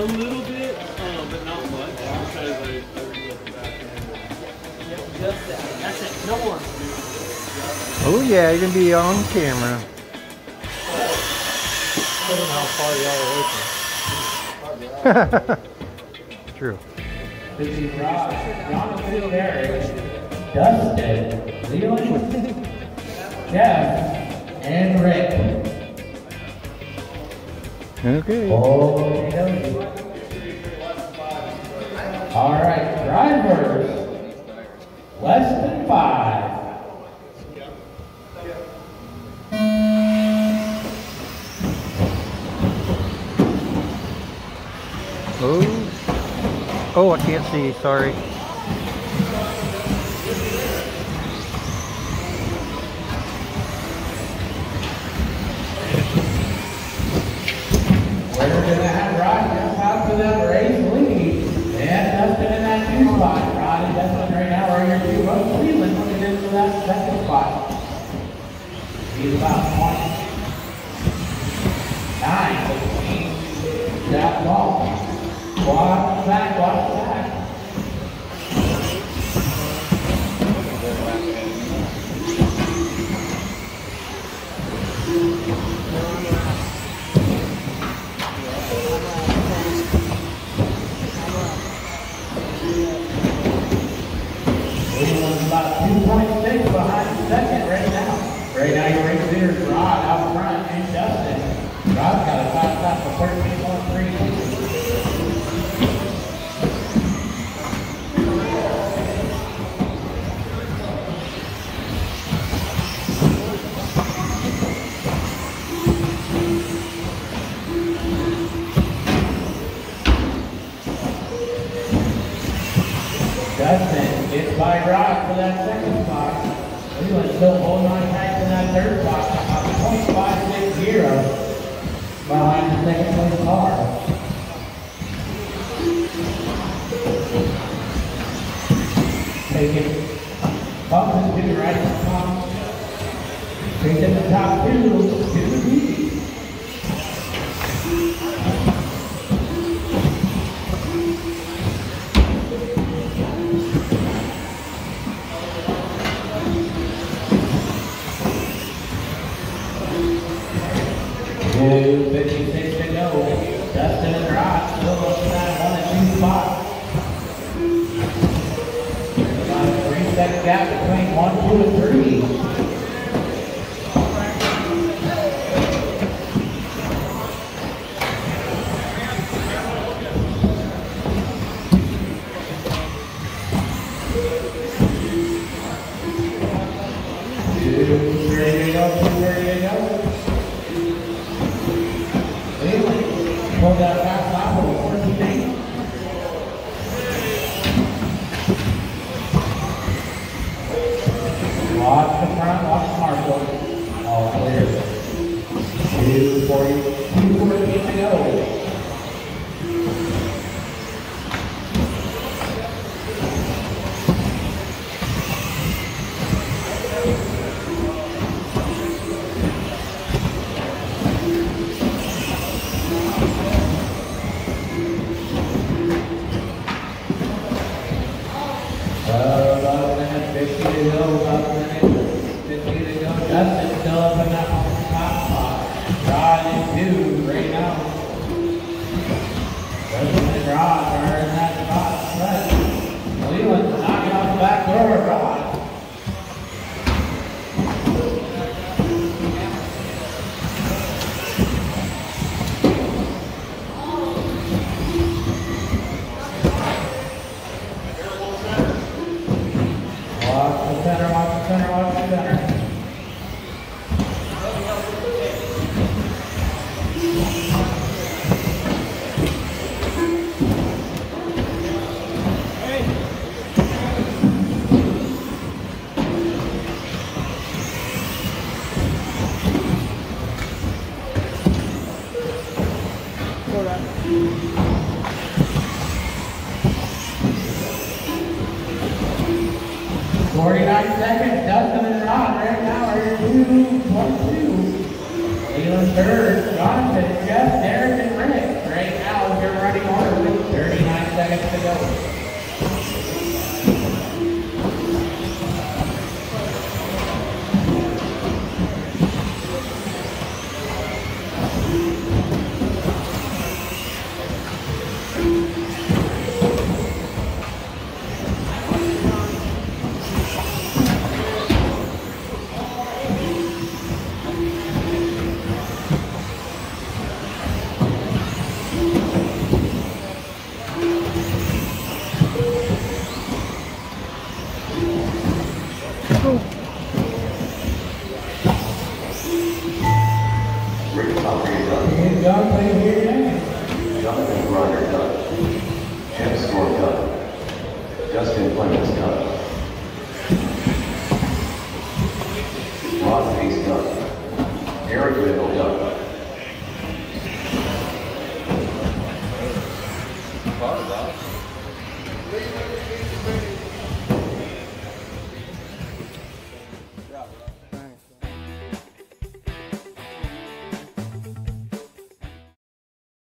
A little bit, um, but not much. Because I, I really love the back end. Just that. That's it. No more. Oh yeah, you're gonna be on camera. I don't know how far y'all are away True. This is Rob, Jonathan Barry, Dustin, Leland, Jeff, and Rick. Okay. Oh, All right, drivers, less than five. Oh. Oh, I can't see. Sorry. Rod that lead. And in that two spot. Rod and right now are your two looking into that second spot. He's about twenty. Nine. That ball. Back, back. Cleveland's about two point six behind second right now. Right now, your race leader is Rod out front and Dustin. Rod's got a top stop of thirteen point three. Dustin gets by Rod for that second spot. Cleveland still holding on tight to that third spot. About point five six zero behind the second place car. Taking Bumpers to the right top. In the top two, Two fifty-six to still to that one and two spot. There's about a three second gap between one, two, and three. Cleveland Uh, about a minute, fifty to 49 seconds, Dustin and Rod right now are 2 plus 2. Leland third, Johnson, Jeff, Derek. and Rick Dunn, Again, John, please hear your name. Jonathan Grinder Dunn, Jim Storm Dunn, Justin Clemens Dunn, Rod Case Dunn, Eric Riddle Dunn, Car, Bob.